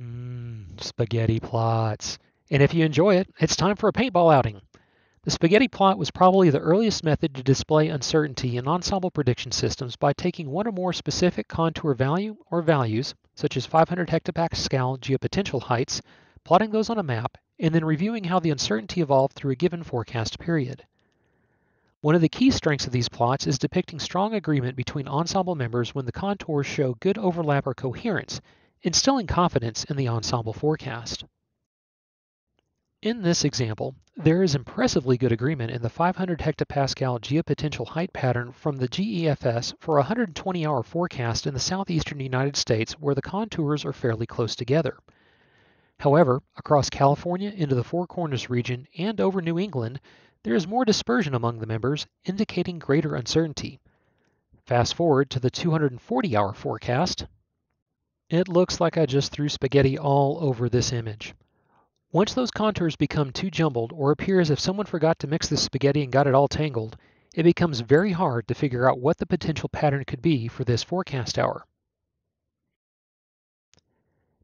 Mmm, spaghetti plots. And if you enjoy it, it's time for a paintball outing. The spaghetti plot was probably the earliest method to display uncertainty in ensemble prediction systems by taking one or more specific contour value or values, such as 500 hectopascal geopotential heights, plotting those on a map, and then reviewing how the uncertainty evolved through a given forecast period. One of the key strengths of these plots is depicting strong agreement between ensemble members when the contours show good overlap or coherence, instilling confidence in the ensemble forecast. In this example, there is impressively good agreement in the 500 hectopascal geopotential height pattern from the GEFS for a 120-hour forecast in the southeastern United States where the contours are fairly close together. However, across California into the Four Corners region and over New England, there is more dispersion among the members, indicating greater uncertainty. Fast forward to the 240 hour forecast. It looks like I just threw spaghetti all over this image. Once those contours become too jumbled or appear as if someone forgot to mix the spaghetti and got it all tangled, it becomes very hard to figure out what the potential pattern could be for this forecast hour.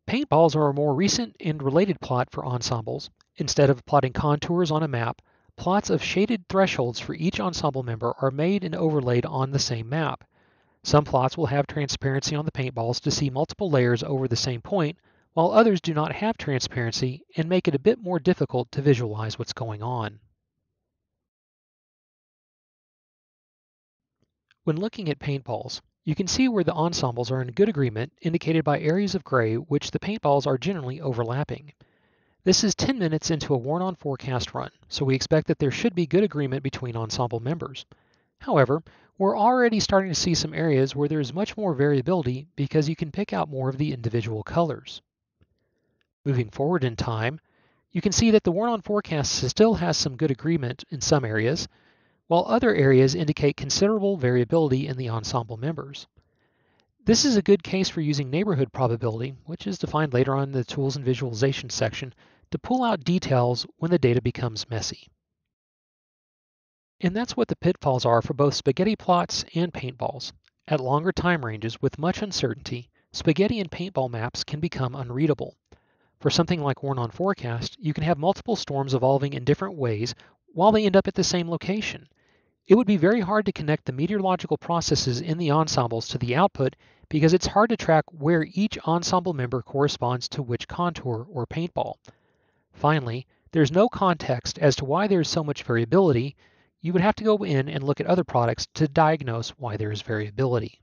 Paintballs are a more recent and related plot for ensembles. Instead of plotting contours on a map, Plots of shaded thresholds for each ensemble member are made and overlaid on the same map. Some plots will have transparency on the paintballs to see multiple layers over the same point, while others do not have transparency and make it a bit more difficult to visualize what's going on. When looking at paintballs, you can see where the ensembles are in good agreement, indicated by areas of gray which the paintballs are generally overlapping. This is 10 minutes into a Warn-On forecast run, so we expect that there should be good agreement between ensemble members. However, we're already starting to see some areas where there is much more variability because you can pick out more of the individual colors. Moving forward in time, you can see that the Warn-On forecast still has some good agreement in some areas, while other areas indicate considerable variability in the ensemble members. This is a good case for using neighborhood probability, which is defined later on in the Tools and Visualization section, to pull out details when the data becomes messy. And that's what the pitfalls are for both spaghetti plots and paintballs. At longer time ranges with much uncertainty, spaghetti and paintball maps can become unreadable. For something like Warn-On Forecast, you can have multiple storms evolving in different ways while they end up at the same location. It would be very hard to connect the meteorological processes in the ensembles to the output because it's hard to track where each ensemble member corresponds to which contour or paintball. Finally, there's no context as to why there's so much variability. You would have to go in and look at other products to diagnose why there is variability.